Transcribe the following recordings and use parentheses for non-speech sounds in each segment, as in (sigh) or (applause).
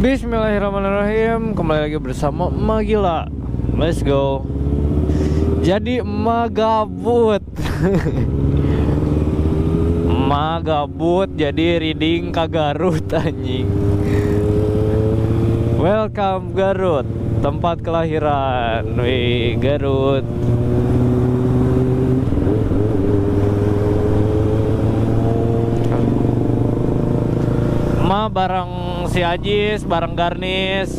Bismillahirrahmanirrahim. Kembali lagi bersama Emak Gila Let's go. Jadi emak gabut Emak (laughs) gabut Jadi reading ke Garut (laughs) anjing. Welcome Garut. Tempat kelahiran. Wih Garut Emak bareng si Ajis Bareng Garnis.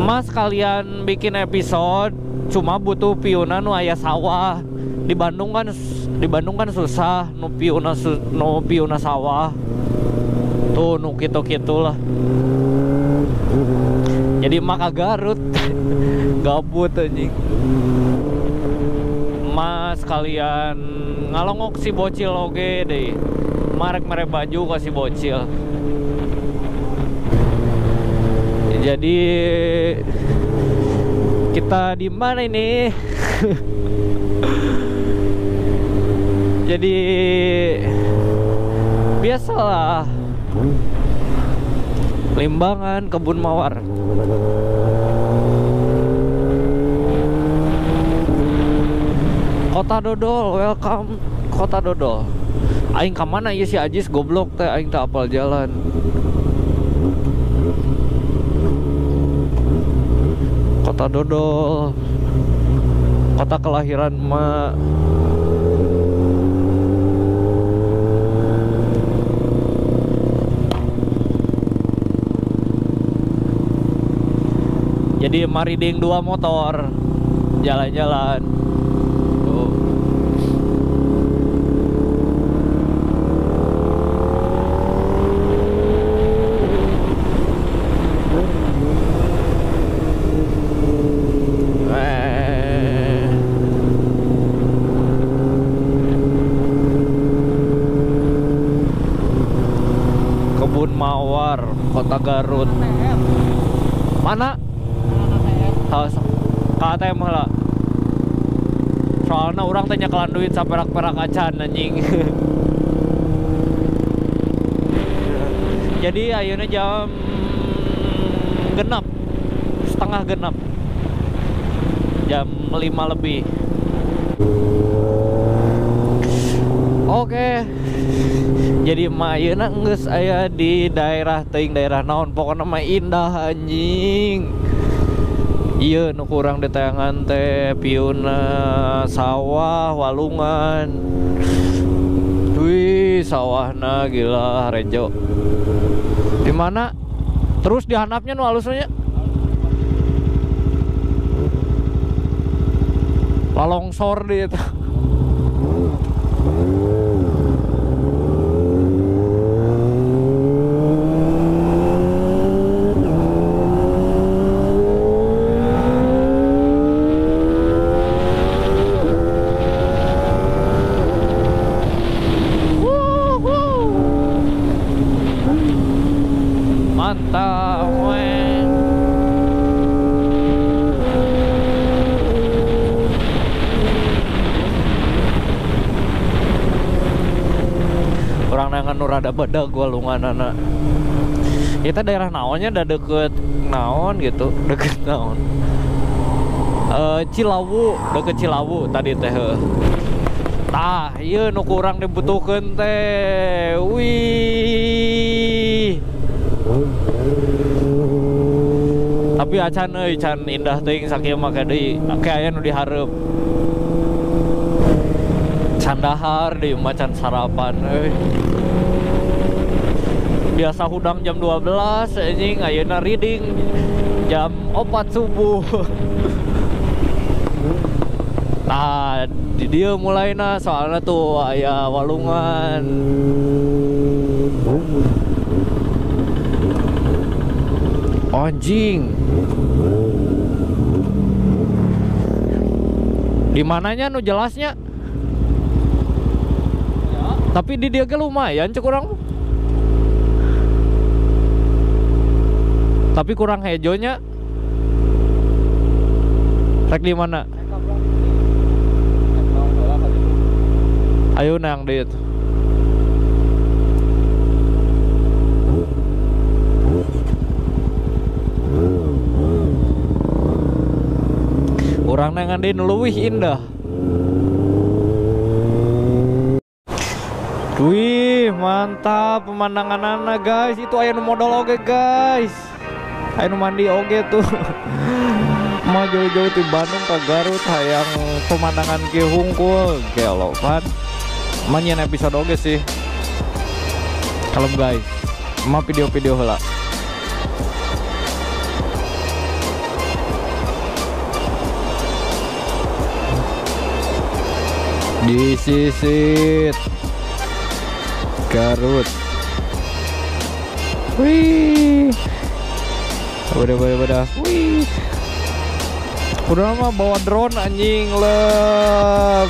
Mas kalian bikin episode cuma butuh piuna nu aya sawah. Di Bandung kan di Bandung kan susah nu piuna su, nu piuna sawah. Tuh nu gitu gitu lah jadi maka Garut (laughs) gabut anjing mas kalian ngalongok si bocil oge deh marek merek baju kasih bocil jadi kita di mana ini? (laughs) Jadi biasalah Limbangan kebun mawar. Kota Dodol, welcome. Kota Dodol. Aing ke mana ya si Ajis goblok teh aing tak apal jalan. Kota Dodol. Kota kelahiran emak Jadi mariding dua motor. Jalan-jalan Mawar, Kota Garut. Mana? KTM lah. Soalnya orang tanya kelan duit saperak-perak acan anjing. Jadi ayeuna jam genap setengah genap jam 5 lebih Oke Jadi Mayana nges aya di daerah ting daerah naon. Pokoknya mah indah anjing. Iya nu kurang di tayangan teh piuna sawah walungan. Wih sawahna gila rejo. Di mana? Terus di handapnya nu halusnya? Lalongsor di itu mantap weh. Orang nangan nur ada beda gua lungan anak kita daerah naonnya udah deket naon gitu? Deket naon? Eh Cilawu. Deket Cilawu tadi teh tah iya nu kurang dibutuhkan teh. Wih tapi acan euy can indah teuing sakieu mah deui. Ake aya nu dihareup can dahar deui macan sarapan euy. Biasa hudang jam 12 anjing ayeuna reading jam 4 subuh. (laughs) Nah, di dia mulai nah soalnya tuh aya walungan. Anjing. Di mananya nu jelasnya? Tapi di dia ke lumayan cek kurang. Tapi kurang hejonya. Rek di mana? Ayo nang dit. Orang nengan di leuwih indah. Wih, mantap pemandangan anak guys. Itu aya nu modal oge guys. Aya nu mandi oge tuh. (laughs) Mah jauh-jauh di Bandung ke Garut hayang pemandangan kieu hungkul gelo kan. Mah nyeun episode oge sih. Kalem guys. Mah video-video heula. Disisit Garut. Wih. Udah udah udah Wih. Udah mah bawa drone anjing. Kalau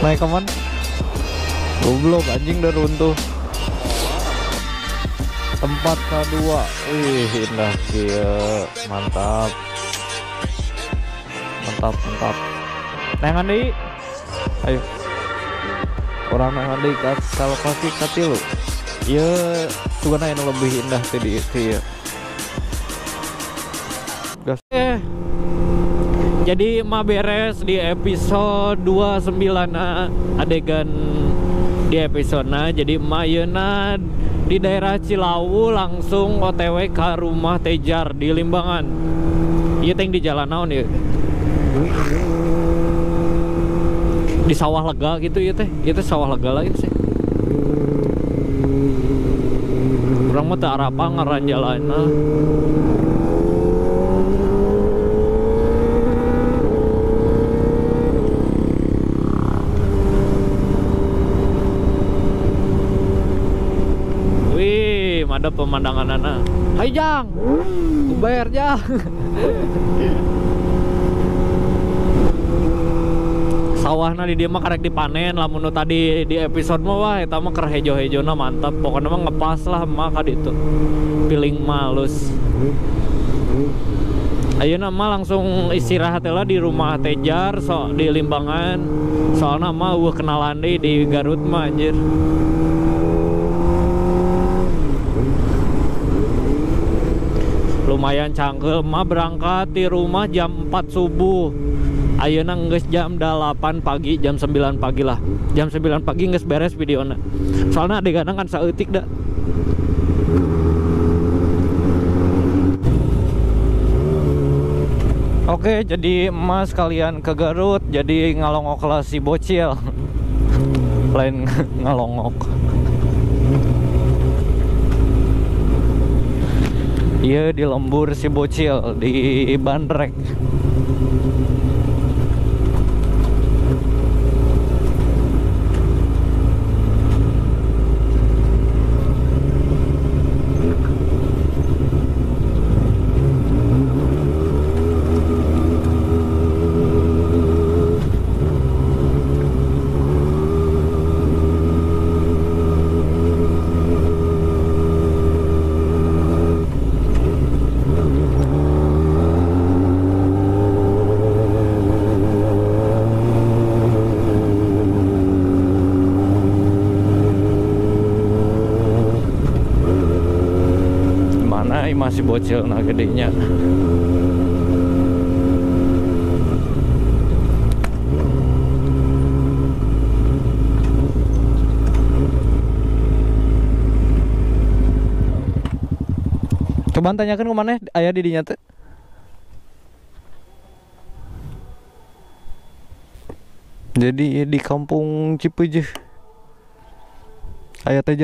Naik kaman Goblok anjing udah runtuh Tempat kedua Wih indah kia Mantap Mantap mantap. Nengan di Ayo. Orang nengan di Kalau kaki katilu Ya Juga yang lebih indah tadi itu ya Gas. Eh jadi ma beres di episode 29 nah, adegan di episode nah jadi Mayena di daerah Cilawu langsung OTW ke rumah Tejar di Limbangan. Iya ting di jalan naon ya di sawah lega gitu ya teh itu sawah lega lagi sih orang mah tak arah ngaran jalan nah. Wih, ada pemandangan anak. Hai Jang, bayar Jang. (laughs) Sawahna di dia mah karek dipanen lamun nu tadi di episode mah wah eta mah keur hejo-hejona mantap. Pokoknya mah ngepas lah mah ka ditu. Piling malus. Ayeuna mah langsung istirahat lah di rumah Tejar so di Limbangan. Soalnya mah eueuh kenalan deui di Garut mah anjir. lumayan cangkel mah berangkat di rumah jam 4 subuh Ayeuna geus jam 8 pagi jam 9 pagi lah jam 9 pagi geus beres videona soalnya adegan kan saeutik dah Oke, jadi emas kalian ke Garut, jadi ngalongok lah si bocil. (laughs) Lain (laughs) ngalongok. Iya di lembur si bocil di bandrek. Ini masih bocil nah gedenya. Coba tanyakan ke mana ayah di dinya teh. Jadi di kampung Cipejeh. Ayah teh.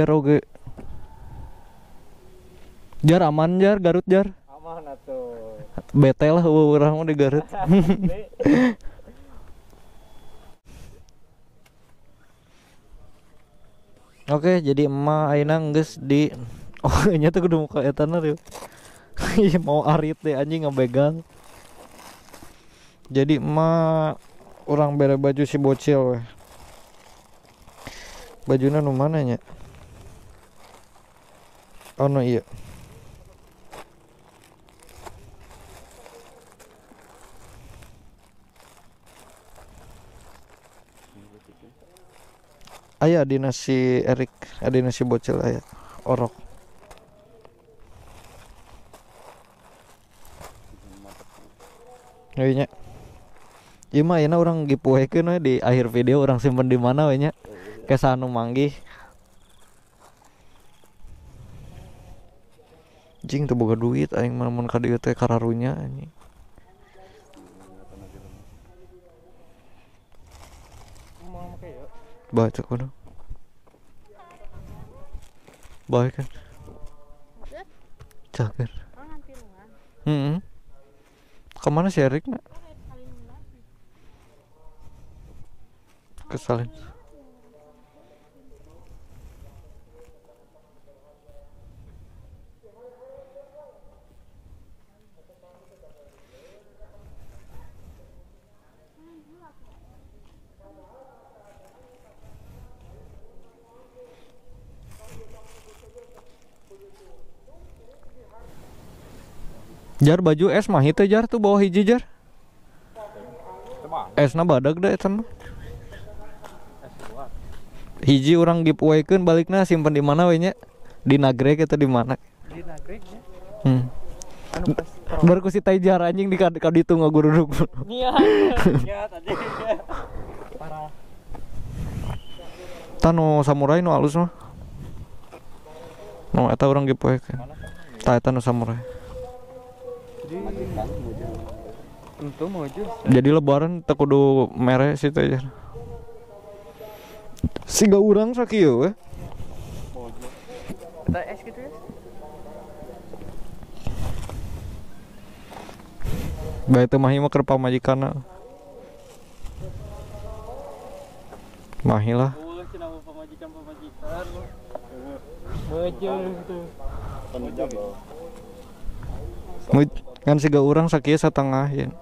Jar aman jar Garut jar. aman atuh. Bete lah urang mah di Garut. (laughs) Oke, jadi emak ayeuna geus di Oh, (laughs) nya tuh kudu muka eta yuk. (laughs) Iya mau arit deh anjing ngebegal. Jadi emak orang bere baju si bocil weh. Bajuna nu mana nya? Oh no iya. ayah dinasi Erik eh, dinasi nasi bocil ayah orok. Iya, iya. iya mah nah, orang orang nih di akhir video orang simpen di mana wenya kesanu manggih. Jing tuh boga duit aing mana mun ka dieu teh kararunya anjing. Baca kudu. Baik kan. Cager. Hmm. Ke mana sih Erik nak? Kesalin. Jar baju es mah itu jar tuh bawah hiji jar. Esna badag da eta mah. Hiji orang giveaway-keun balikna simpen di mana we nya? Di nagrek atau di mana? Di nagrek ya. Hmm. Anu Baru ku si jar anjing di kad kad itu ngaguruduk. Iya. Iya tadi. Parah. Tano samurai no alus mah. No eta orang giveaway kan. Ta eta samurai. Jus. Jadi lebaran teu kudu mere situ aja. Siga urang sakieu we. Kita es gitu ya. Bae teu mahi mah keur pamajikanna. Mahi lah. Oh, Kan siga urang sakieu satengah ya.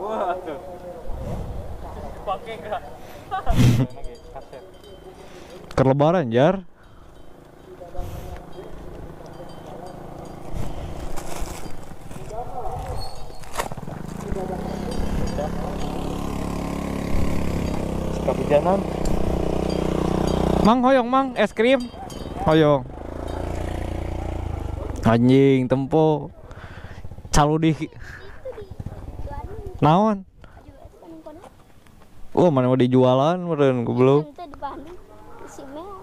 Wah tuh. Pakai enggak? Kaset. Keur lebaran jar. Kebijanan. Mang hoyong mang es krim. Hoyong. Anjing tempo. Calu di Naon? Oh, mana mau dijualan goblok. Si Mel.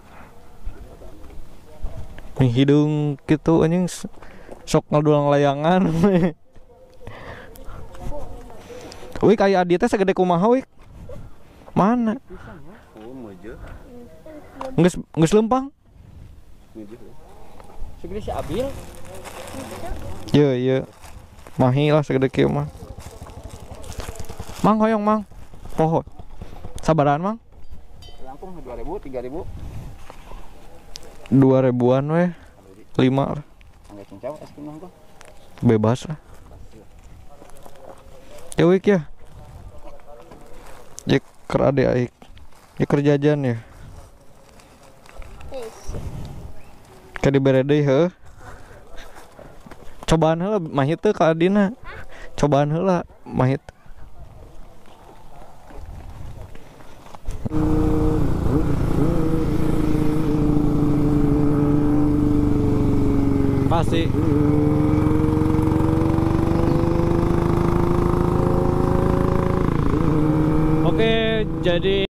Nih hidung gitu anjing sok ngadulang layangan. (laughs) Wik kayak Adi teh segede kumaha wik? Mana? Geus geus lempang? Segede si Abil. Iya iya. Mahi lah segede kieu mah. Mang hoyong mang. Poho. Sabaran mang? Langsung 2000, 3000. Dua ribuan weh. Lima Bebas lah. Ya wik ya. Ya ker ade aik. Ya kerjajan ya. Dibere deui heuh. Cobaan heula mahit teu ka adina. Cobaan heula mahit. Pasti. Oke, jadi